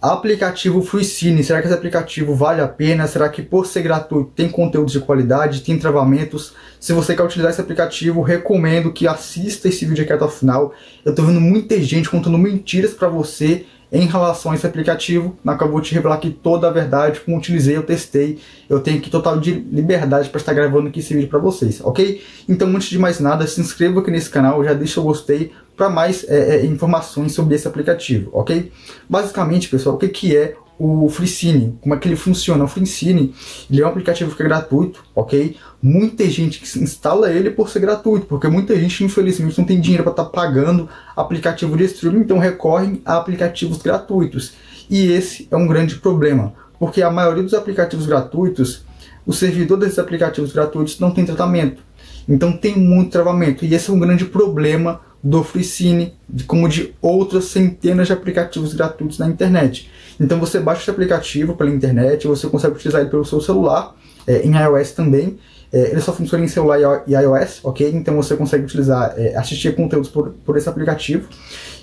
Aplicativo FreeCine, será que esse aplicativo vale a pena? Será que por ser gratuito tem conteúdos de qualidade, tem travamentos? Se você quer utilizar esse aplicativo, recomendo que assista esse vídeo aqui até o final. Eu tô vendo muita gente contando mentiras para você em relação a esse aplicativo, na vou te revelar aqui toda a verdade, como utilizei, eu testei, eu tenho aqui total de liberdade para estar gravando aqui esse vídeo para vocês, ok? Então, antes de mais nada, se inscreva aqui nesse canal, já deixa o gostei para mais é, é, informações sobre esse aplicativo, ok? Basicamente, pessoal, o que, que é o FreeCine, como é que ele funciona. O FreeCine, ele é um aplicativo que é gratuito, ok? Muita gente instala ele por ser gratuito, porque muita gente, infelizmente, não tem dinheiro para estar tá pagando aplicativo de streaming, então recorrem a aplicativos gratuitos. E esse é um grande problema, porque a maioria dos aplicativos gratuitos, o servidor desses aplicativos gratuitos não tem tratamento. Então tem muito travamento, e esse é um grande problema do FreeCine, como de outras centenas de aplicativos gratuitos na internet. Então você baixa esse aplicativo pela internet, você consegue utilizar ele pelo seu celular, é, em iOS também. É, ele só funciona em celular e iOS, ok? Então você consegue utilizar, é, assistir conteúdos por, por esse aplicativo.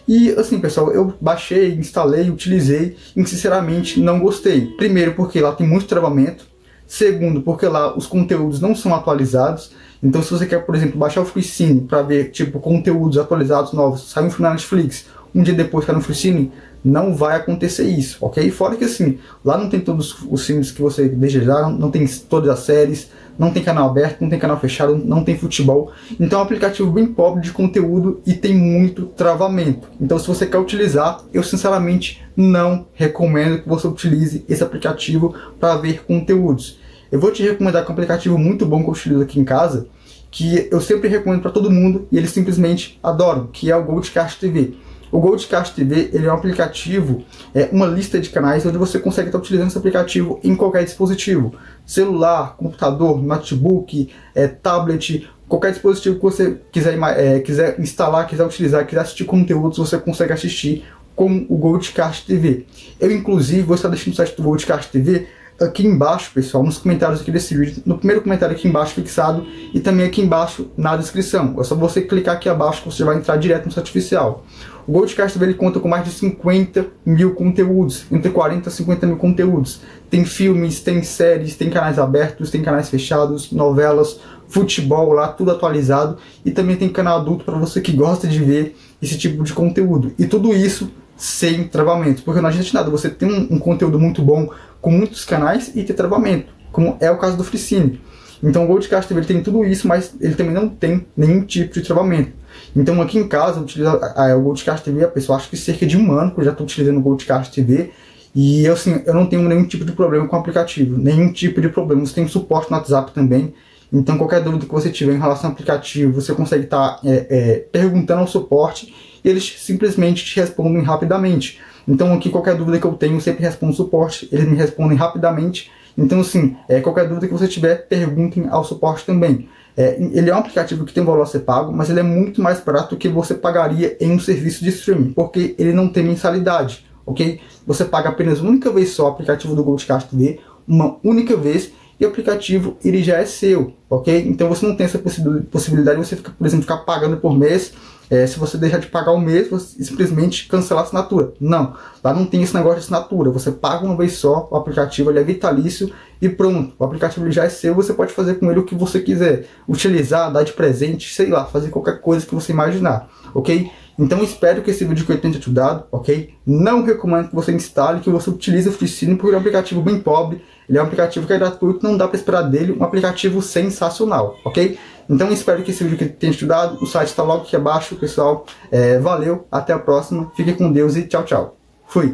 E assim, pessoal, eu baixei, instalei, utilizei e sinceramente não gostei. Primeiro porque lá tem muito travamento. Segundo, porque lá os conteúdos não são atualizados. Então, se você quer, por exemplo, baixar o FreeCine para ver tipo conteúdos atualizados novos, sai um filme na Netflix, um dia depois cai no FreeCine, não vai acontecer isso, ok? Fora que assim, lá não tem todos os filmes que você desejar, não tem todas as séries, não tem canal aberto, não tem canal fechado, não tem futebol. Então é um aplicativo bem pobre de conteúdo e tem muito travamento. Então se você quer utilizar, eu sinceramente não recomendo que você utilize esse aplicativo para ver conteúdos. Eu vou te recomendar que é um aplicativo muito bom que eu utilizo aqui em casa, que eu sempre recomendo para todo mundo e eles simplesmente adoram, que é o Goldcast TV. O Goldcast TV ele é um aplicativo, é uma lista de canais onde você consegue estar utilizando esse aplicativo em qualquer dispositivo, celular, computador, notebook, é, tablet, qualquer dispositivo que você quiser, é, quiser instalar, quiser utilizar, quiser assistir conteúdos, você consegue assistir com o Goldcast TV. Eu inclusive vou estar deixando o site do Goldcast TV aqui embaixo, pessoal, nos comentários aqui desse vídeo, no primeiro comentário aqui embaixo fixado e também aqui embaixo na descrição. É só você clicar aqui abaixo que você vai entrar direto no site artificial. O Goldcast ele conta com mais de 50 mil conteúdos, entre 40 e 50 mil conteúdos. Tem filmes, tem séries, tem canais abertos, tem canais fechados, novelas, futebol lá, tudo atualizado. E também tem canal adulto para você que gosta de ver esse tipo de conteúdo. E tudo isso sem travamentos, porque não adianta nada você ter um, um conteúdo muito bom com muitos canais e ter travamento, como é o caso do FreeCine. Então o Goldcast TV ele tem tudo isso, mas ele também não tem nenhum tipo de travamento. Então aqui em casa, utilizo a, a, o Goldcast TV, a pessoa acho que cerca de um ano que eu já estou utilizando o Goldcast TV. E eu, assim, eu não tenho nenhum tipo de problema com o aplicativo, nenhum tipo de problema. Você tem suporte no WhatsApp também. Então qualquer dúvida que você tiver em relação ao aplicativo, você consegue estar tá, é, é, perguntando ao suporte e eles simplesmente te respondem rapidamente. Então aqui qualquer dúvida que eu tenho, eu sempre respondo suporte, eles me respondem rapidamente. Então assim, é, qualquer dúvida que você tiver, perguntem ao suporte também. É, ele é um aplicativo que tem valor a ser pago, mas ele é muito mais barato do que você pagaria em um serviço de streaming, porque ele não tem mensalidade, ok? Você paga apenas uma única vez só o aplicativo do Goldcast TV, uma única vez, e o aplicativo ele já é seu, ok? Então você não tem essa possibilidade de você, ficar, por exemplo, ficar pagando por mês é, se você deixar de pagar o mês, você simplesmente cancelar a assinatura. Não, lá não tem esse negócio de assinatura. Você paga uma vez só, o aplicativo ele é vitalício e pronto. O aplicativo já é seu, você pode fazer com ele o que você quiser. Utilizar, dar de presente, sei lá, fazer qualquer coisa que você imaginar, ok? Então espero que esse vídeo tenha te ajudado, ok? Não recomendo que você instale, que você utilize o FreeCine, porque é um aplicativo bem pobre, ele é um aplicativo que é gratuito, não dá para esperar dele um aplicativo sensacional, ok? Então espero que esse vídeo tenha te ajudado, o site está logo aqui abaixo, pessoal. É, valeu, até a próxima, fique com Deus e tchau, tchau. Fui!